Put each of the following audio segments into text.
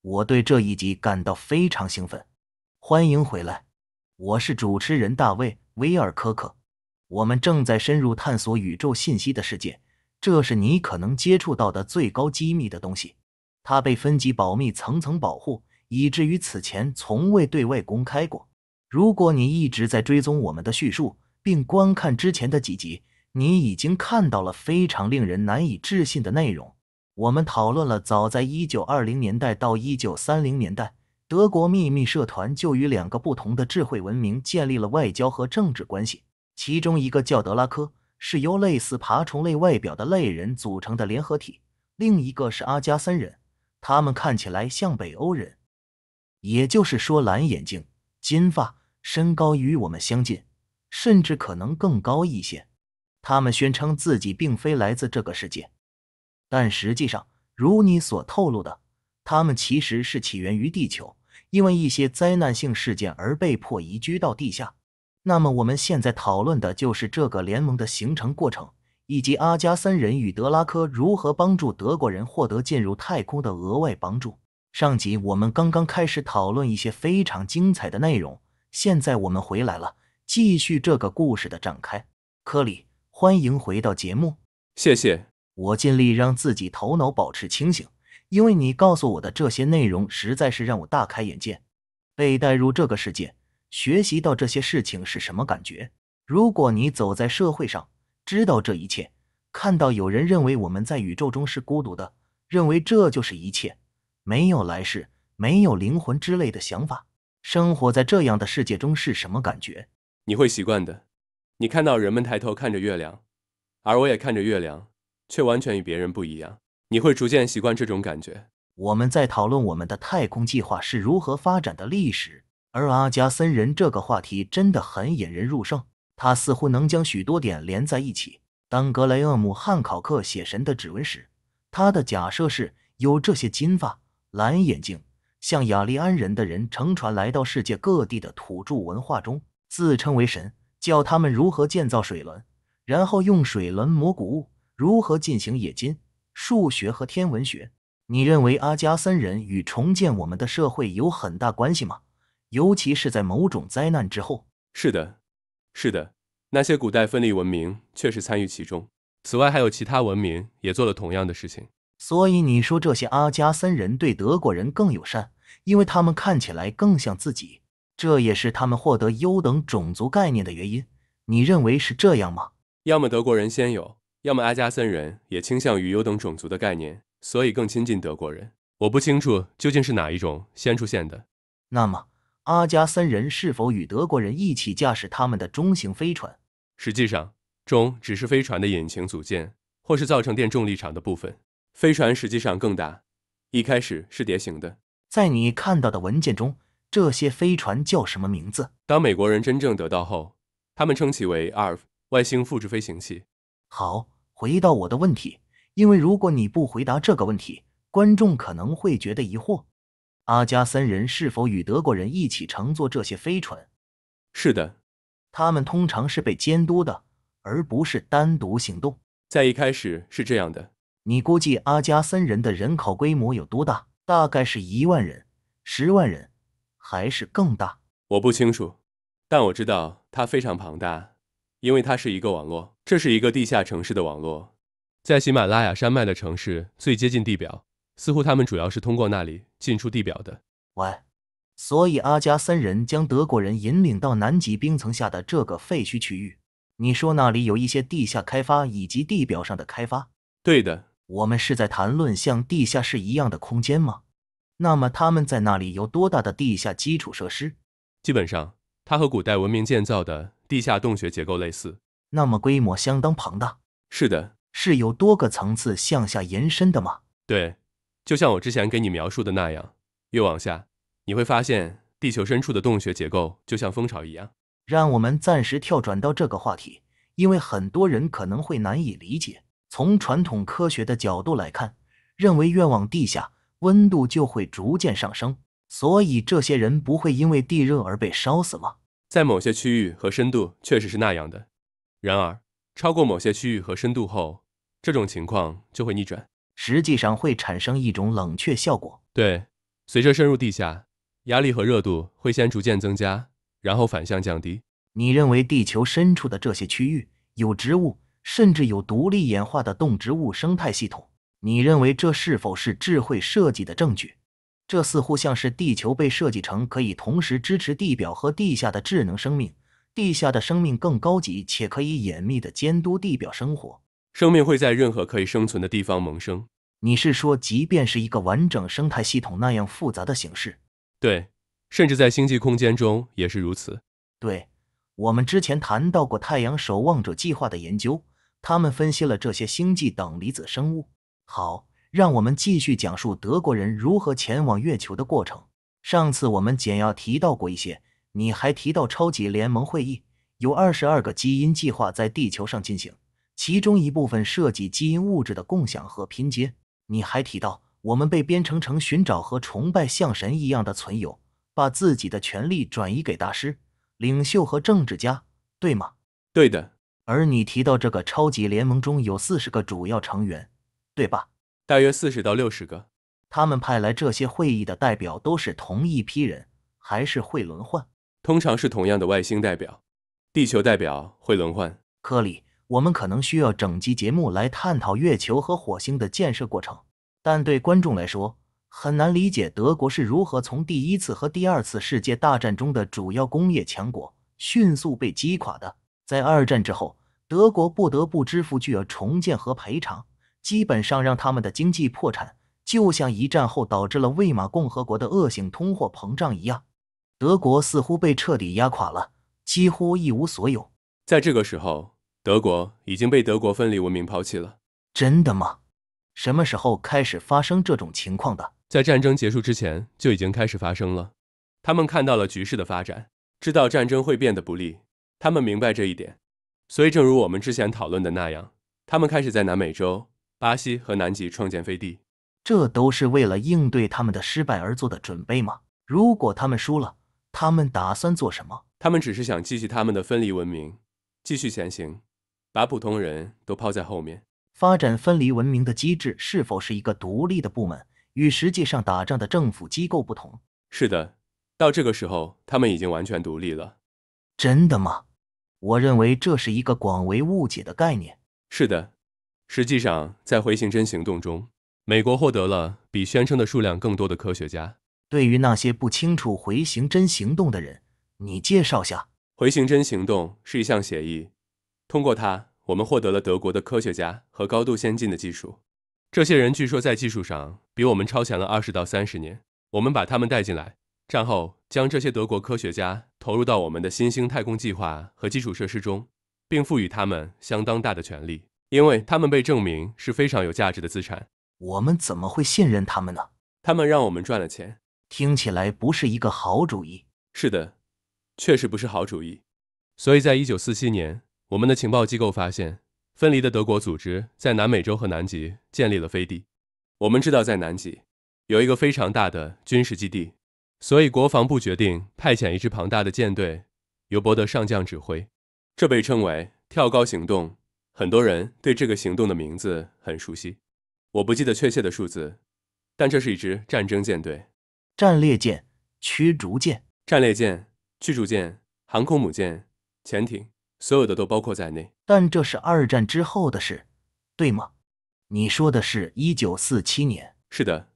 我对这一集感到非常兴奋。欢迎回来，我是主持人大卫·威尔科克。我们正在深入探索宇宙信息的世界，这是你可能接触到的最高机密的东西。它被分级保密，层层保护，以至于此前从未对外公开过。如果你一直在追踪我们的叙述，并观看之前的几集，你已经看到了非常令人难以置信的内容。我们讨论了早在一九二零年代到一九三零年代，德国秘密社团就与两个不同的智慧文明建立了外交和政治关系。其中一个叫德拉科，是由类似爬虫类外表的类人组成的联合体；另一个是阿加森人，他们看起来像北欧人，也就是说蓝眼睛、金发，身高与我们相近，甚至可能更高一些。他们宣称自己并非来自这个世界。但实际上，如你所透露的，他们其实是起源于地球，因为一些灾难性事件而被迫移居到地下。那么，我们现在讨论的就是这个联盟的形成过程，以及阿加森人与德拉科如何帮助德国人获得进入太空的额外帮助。上集我们刚刚开始讨论一些非常精彩的内容，现在我们回来了，继续这个故事的展开。科里，欢迎回到节目，谢谢。我尽力让自己头脑保持清醒，因为你告诉我的这些内容实在是让我大开眼界。被带入这个世界，学习到这些事情是什么感觉？如果你走在社会上，知道这一切，看到有人认为我们在宇宙中是孤独的，认为这就是一切，没有来世、没有灵魂之类的想法，生活在这样的世界中是什么感觉？你会习惯的。你看到人们抬头看着月亮，而我也看着月亮。却完全与别人不一样，你会逐渐习惯这种感觉。我们在讨论我们的太空计划是如何发展的历史，而阿加森人这个话题真的很引人入胜，他似乎能将许多点连在一起。当格雷厄姆·汉考克写《神的指纹》时，他的假设是有这些金发、蓝眼睛、像雅利安人的人乘船来到世界各地的土著文化中，自称为神，教他们如何建造水轮，然后用水轮磨谷物。如何进行冶金、数学和天文学？你认为阿加森人与重建我们的社会有很大关系吗？尤其是在某种灾难之后？是的，是的，那些古代分离文明确实参与其中。此外，还有其他文明也做了同样的事情。所以你说这些阿加森人对德国人更友善，因为他们看起来更像自己，这也是他们获得优等种族概念的原因。你认为是这样吗？要么德国人先有。要么阿加森人也倾向于优等种族的概念，所以更亲近德国人。我不清楚究竟是哪一种先出现的。那么，阿加森人是否与德国人一起驾驶他们的中型飞船？实际上，中只是飞船的引擎组件，或是造成电重力场的部分。飞船实际上更大，一开始是蝶形的。在你看到的文件中，这些飞船叫什么名字？当美国人真正得到后，他们称其为 ARV 外星复制飞行器。好，回到我的问题，因为如果你不回答这个问题，观众可能会觉得疑惑：阿加森人是否与德国人一起乘坐这些飞船？是的，他们通常是被监督的，而不是单独行动。在一开始是这样的。你估计阿加森人的人口规模有多大？大概是一万人、十万人，还是更大？我不清楚，但我知道它非常庞大。因为它是一个网络，这是一个地下城市的网络，在喜马拉雅山脉的城市最接近地表，似乎他们主要是通过那里进出地表的。喂，所以阿加森人将德国人引领到南极冰层下的这个废墟区域，你说那里有一些地下开发以及地表上的开发？对的，我们是在谈论像地下室一样的空间吗？那么他们在那里有多大的地下基础设施？基本上，它和古代文明建造的。地下洞穴结构类似，那么规模相当庞大。是的，是有多个层次向下延伸的吗？对，就像我之前给你描述的那样，越往下，你会发现地球深处的洞穴结构就像蜂巢一样。让我们暂时跳转到这个话题，因为很多人可能会难以理解。从传统科学的角度来看，认为越往地下，温度就会逐渐上升，所以这些人不会因为地热而被烧死吗？在某些区域和深度确实是那样的，然而超过某些区域和深度后，这种情况就会逆转，实际上会产生一种冷却效果。对，随着深入地下，压力和热度会先逐渐增加，然后反向降低。你认为地球深处的这些区域有植物，甚至有独立演化的动植物生态系统？你认为这是否是智慧设计的证据？这似乎像是地球被设计成可以同时支持地表和地下的智能生命，地下的生命更高级且可以严密的监督地表生活。生命会在任何可以生存的地方萌生。你是说，即便是一个完整生态系统那样复杂的形式？对，甚至在星际空间中也是如此。对，我们之前谈到过太阳守望者计划的研究，他们分析了这些星际等离子生物。好，让我们继续讲述德国人如何前往月球的过程。上次我们简要提到过一些，你还提到超级联盟会议有二十二个基因计划在地球上进行，其中一部分涉及基因物质的共享和拼接。你还提到，我们被编程成寻找和崇拜像神一样的存有，把自己的权利转移给大师、领袖和政治家，对吗？对的。而你提到这个超级联盟中有四十个主要成员，对吧？大约四十到六十个。他们派来这些会议的代表都是同一批人，还是会轮换？通常是同样的外星代表，地球代表会轮换。科里。我们可能需要整集节目来探讨月球和火星的建设过程，但对观众来说很难理解德国是如何从第一次和第二次世界大战中的主要工业强国迅速被击垮的。在二战之后，德国不得不支付巨额重建和赔偿，基本上让他们的经济破产，就像一战后导致了魏玛共和国的恶性通货膨胀一样。德国似乎被彻底压垮了，几乎一无所有。在这个时候。德国已经被德国分离文明抛弃了，真的吗？什么时候开始发生这种情况的？在战争结束之前就已经开始发生了。他们看到了局势的发展，知道战争会变得不利，他们明白这一点，所以正如我们之前讨论的那样，他们开始在南美洲、巴西和南极创建飞地。这都是为了应对他们的失败而做的准备吗？如果他们输了，他们打算做什么？他们只是想继续他们的分离文明，继续前行。把普通人都抛在后面。发展分离文明的机制是否是一个独立的部门，与实际上打仗的政府机构不同？是的，到这个时候，他们已经完全独立了。真的吗？我认为这是一个广为误解的概念。是的，实际上，在回形针行动中，美国获得了比宣称的数量更多的科学家。对于那些不清楚回形针行动的人，你介绍下。回形针行动是一项协议。通过它，我们获得了德国的科学家和高度先进的技术。这些人据说在技术上比我们超前了二十到三十年。我们把他们带进来，战后将这些德国科学家投入到我们的新兴太空计划和基础设施中，并赋予他们相当大的权利，因为他们被证明是非常有价值的资产。我们怎么会信任他们呢？他们让我们赚了钱，听起来不是一个好主意。是的，确实不是好主意。所以在一九四七年。我们的情报机构发现，分离的德国组织在南美洲和南极建立了飞地。我们知道，在南极有一个非常大的军事基地，所以国防部决定派遣一支庞大的舰队，由伯德上将指挥。这被称为“跳高行动”。很多人对这个行动的名字很熟悉，我不记得确切的数字，但这是一支战争舰队：战列舰、驱逐舰、战列舰、驱逐舰、航空母舰、潜艇。所有的都包括在内，但这是二战之后的事，对吗？你说的是一九四七年？是的，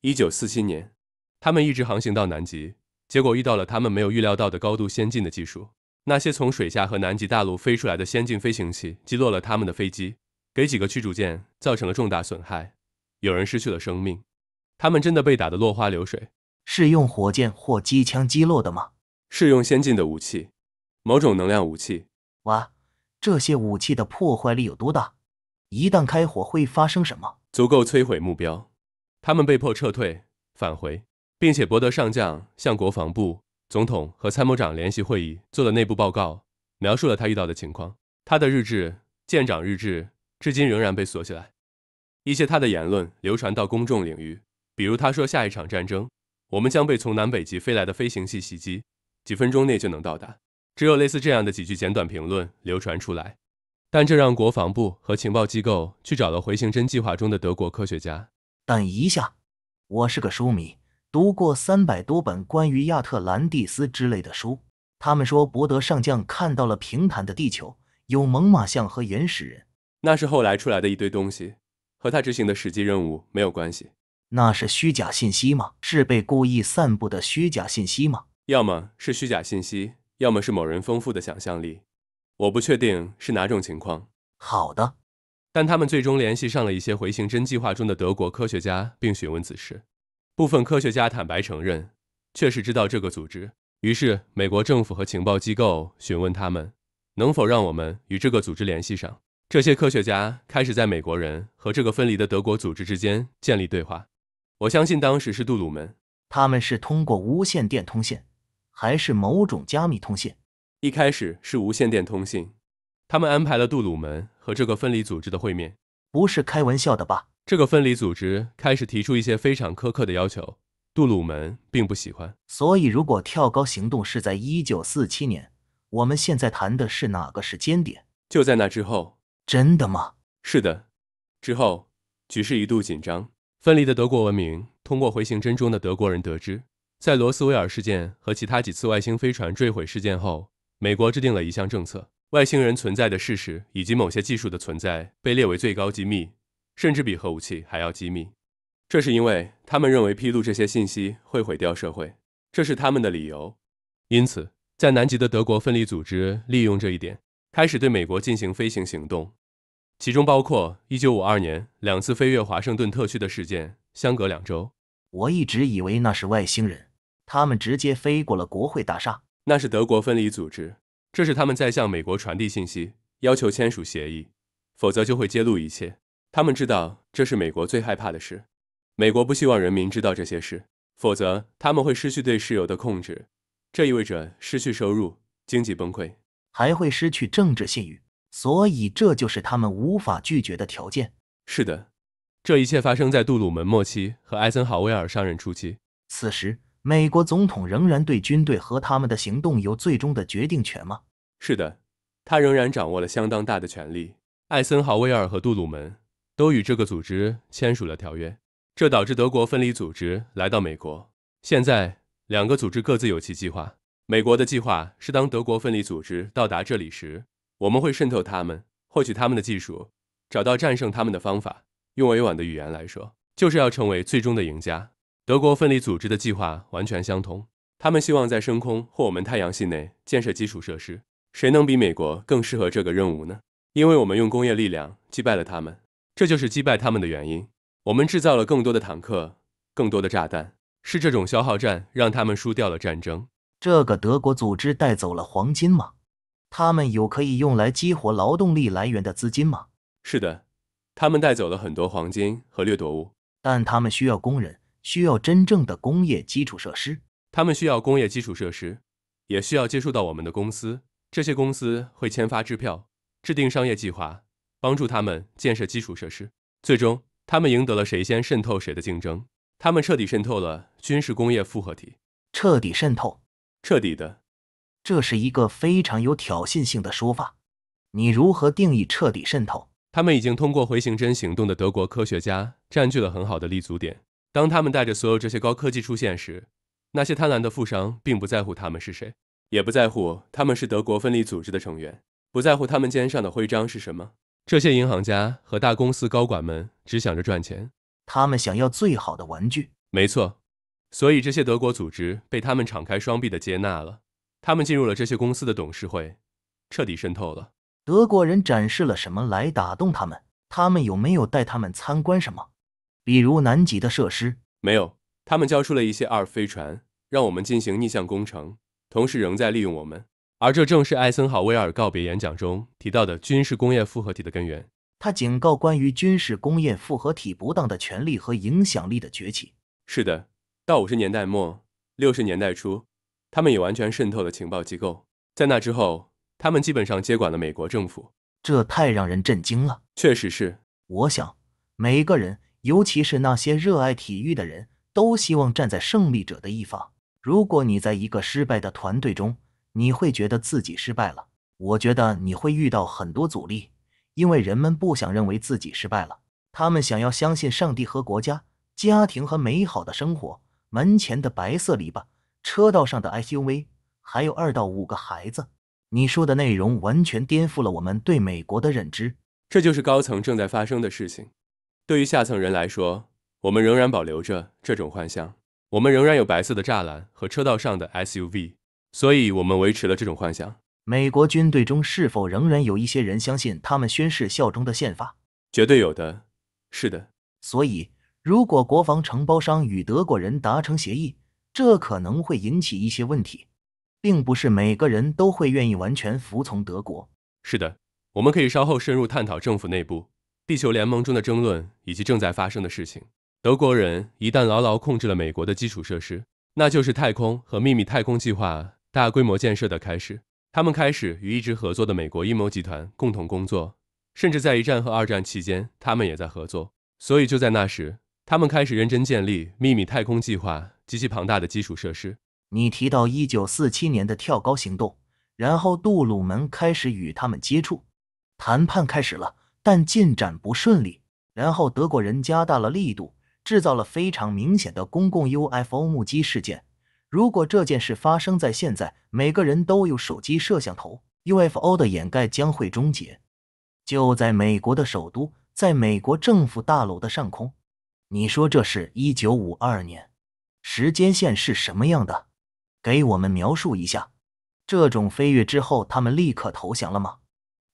一九四七年，他们一直航行到南极，结果遇到了他们没有预料到的高度先进的技术。那些从水下和南极大陆飞出来的先进飞行器击落了他们的飞机，给几个驱逐舰造成了重大损害，有人失去了生命。他们真的被打得落花流水。是用火箭或机枪击落的吗？是用先进的武器，某种能量武器。哇，这些武器的破坏力有多大？一旦开火会发生什么？足够摧毁目标。他们被迫撤退返回，并且博德上将向国防部、总统和参谋长联席会议做了内部报告，描述了他遇到的情况。他的日志、舰长日志至今仍然被锁起来。一些他的言论流传到公众领域，比如他说：“下一场战争，我们将被从南北极飞来的飞行器袭击，几分钟内就能到达。”只有类似这样的几句简短评论流传出来，但这让国防部和情报机构去找了回形针计划中的德国科学家。等一下，我是个书迷，读过三百多本关于亚特兰蒂斯之类的书。他们说，伯德上将看到了平坦的地球，有猛犸象和原始人。那是后来出来的一堆东西，和他执行的实际任务没有关系。那是虚假信息吗？是被故意散布的虚假信息吗？要么是虚假信息，要么是某人丰富的想象力。我不确定是哪种情况。好的，但他们最终联系上了一些回形针计划中的德国科学家，并询问此事。部分科学家坦白承认，确实知道这个组织。于是，美国政府和情报机构询问他们，能否让我们与这个组织联系上。这些科学家开始在美国人和这个分离的德国组织之间建立对话。我相信当时是杜鲁门。他们是通过无线电通信，还是某种加密通信？一开始是无线电通信。他们安排了杜鲁门和这个分离组织的会面。不是开玩笑的吧？这个分离组织开始提出一些非常苛刻的要求，杜鲁门并不喜欢。所以，如果跳高行动是在一九四七年，我们现在谈的是哪个时间点？就在那之后。真的吗？是的。之后，局势一度紧张。分离的德国文明通过回形针中的德国人得知，在罗斯威尔事件和其他几次外星飞船坠毁事件后，美国制定了一项政策：外星人存在的事实以及某些技术的存在被列为最高机密，甚至比核武器还要机密。这是因为他们认为披露这些信息会毁掉社会，这是他们的理由。因此，在南极的德国分离组织利用这一点。开始对美国进行飞行行动，其中包括1952年两次飞越华盛顿特区的事件，相隔两周。我一直以为那是外星人，他们直接飞过了国会大厦。那是德国分离组织，这是他们在向美国传递信息，要求签署协议，否则就会揭露一切。他们知道这是美国最害怕的事，美国不希望人民知道这些事，否则他们会失去对石油的控制，这意味着失去收入，经济崩溃。还会失去政治信誉，所以这就是他们无法拒绝的条件。是的，这一切发生在杜鲁门末期和艾森豪威尔上任初期。此时，美国总统仍然对军队和他们的行动有最终的决定权吗？是的，他仍然掌握了相当大的权力。艾森豪威尔和杜鲁门都与这个组织签署了条约，这导致德国分离组织来到美国。现在，两个组织各自有其计划。美国的计划是，当德国分离组织到达这里时，我们会渗透他们，获取他们的技术，找到战胜他们的方法。用委婉的语言来说，就是要成为最终的赢家。德国分离组织的计划完全相同，他们希望在深空或我们太阳系内建设基础设施。谁能比美国更适合这个任务呢？因为我们用工业力量击败了他们，这就是击败他们的原因。我们制造了更多的坦克，更多的炸弹，是这种消耗战让他们输掉了战争。这个德国组织带走了黄金吗？他们有可以用来激活劳动力来源的资金吗？是的，他们带走了很多黄金和掠夺物。但他们需要工人，需要真正的工业基础设施。他们需要工业基础设施，也需要接触到我们的公司。这些公司会签发支票，制定商业计划，帮助他们建设基础设施。最终，他们赢得了谁先渗透谁的竞争。他们彻底渗透了军事工业复合体。彻底渗透。彻底的，这是一个非常有挑衅性的说法。你如何定义彻底渗透？他们已经通过回形针行动的德国科学家占据了很好的立足点。当他们带着所有这些高科技出现时，那些贪婪的富商并不在乎他们是谁，也不在乎他们是德国分离组织的成员，不在乎他们肩上的徽章是什么。这些银行家和大公司高管们只想着赚钱，他们想要最好的玩具。没错。所以这些德国组织被他们敞开双臂的接纳了，他们进入了这些公司的董事会，彻底渗透了。德国人展示了什么来打动他们？他们有没有带他们参观什么？比如南极的设施？没有，他们交出了一些二飞船，让我们进行逆向工程，同时仍在利用我们。而这正是艾森豪威尔告别演讲中提到的军事工业复合体的根源。他警告关于军事工业复合体不当的权力和影响力的崛起。是的。到五十年代末、六十年代初，他们也完全渗透了情报机构。在那之后，他们基本上接管了美国政府。这太让人震惊了。确实是。我想，每个人，尤其是那些热爱体育的人，都希望站在胜利者的一方。如果你在一个失败的团队中，你会觉得自己失败了。我觉得你会遇到很多阻力，因为人们不想认为自己失败了。他们想要相信上帝和国家、家庭和美好的生活。门前的白色篱笆，车道上的 SUV，还有二到五个孩子。你说的内容完全颠覆了我们对美国的认知。这就是高层正在发生的事情。对于下层人来说，我们仍然保留着这种幻象。我们仍然有白色的栅栏和车道上的 SUV，所以我们维持了这种幻想。美国军队中是否仍然有一些人相信他们宣誓效忠的宪法？绝对有的。是的。所以，如果国防承包商与德国人达成协议，这可能会引起一些问题，并不是每个人都会愿意完全服从德国。是的，我们可以稍后深入探讨政府内部、地球联盟中的争论以及正在发生的事情。德国人一旦牢牢控制了美国的基础设施，那就是太空和秘密太空计划大规模建设的开始。他们开始与一直合作的美国阴谋集团共同工作，甚至在一战和二战期间，他们也在合作。所以就在那时，他们开始认真建立秘密太空计划及其庞大的基础设施。你提到一九四七年的跳高行动，然后杜鲁门开始与他们接触，谈判开始了，但进展不顺利。然后德国人加大了力度。制造了非常明显的公共 UFO 目击事件。如果这件事发生在现在，每个人都有手机摄像头，UFO 的掩盖将会终结。就在美国的首都，在美国政府大楼的上空。你说这是一九五二年，时间线是什么样的？给我们描述一下。这种飞跃之后，他们立刻投降了吗？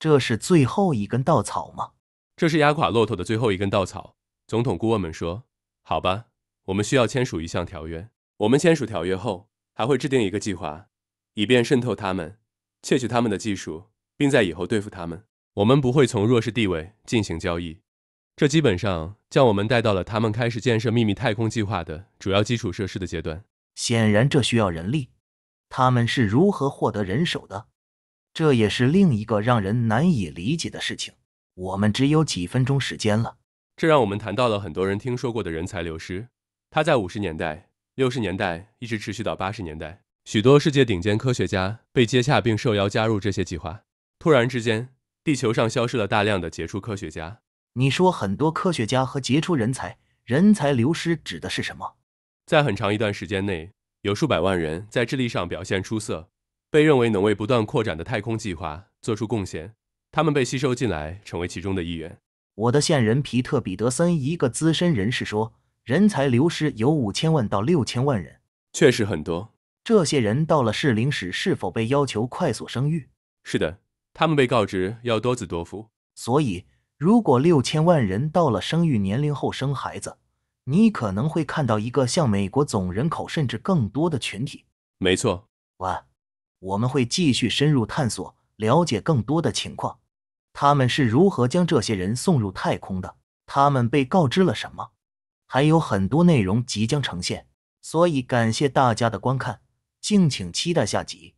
这是最后一根稻草吗？这是压垮骆驼的最后一根稻草。总统顾问们说。好吧，我们需要签署一项条约。我们签署条约后，还会制定一个计划，以便渗透他们，窃取他们的技术，并在以后对付他们。我们不会从弱势地位进行交易。这基本上将我们带到了他们开始建设秘密太空计划的主要基础设施的阶段。显然，这需要人力。他们是如何获得人手的？这也是另一个让人难以理解的事情。我们只有几分钟时间了。这让我们谈到了很多人听说过的人才流失。他在五十年代、六十年代一直持续到八十年代，许多世界顶尖科学家被接洽并受邀加入这些计划。突然之间，地球上消失了大量的杰出科学家。你说很多科学家和杰出人才，人才流失指的是什么？在很长一段时间内，有数百万人在智力上表现出色，被认为能为不断扩展的太空计划做出贡献。他们被吸收进来，成为其中的一员。我的线人皮特·彼得森，一个资深人士说，人才流失有五千万到六千万人，确实很多。这些人到了适龄时，是否被要求快速生育？是的，他们被告知要多子多福。所以，如果六千万人到了生育年龄后生孩子，你可能会看到一个像美国总人口甚至更多的群体。没错。哇，我们会继续深入探索，了解更多的情况。他们是如何将这些人送入太空的？他们被告知了什么？还有很多内容即将呈现，所以感谢大家的观看，敬请期待下集。